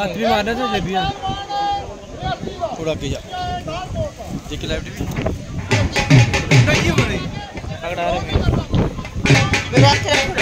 हाथ भी मारना तो जब भी थोड़ा आगे जा। लाइव टीवी पकड़ा रहे मेरा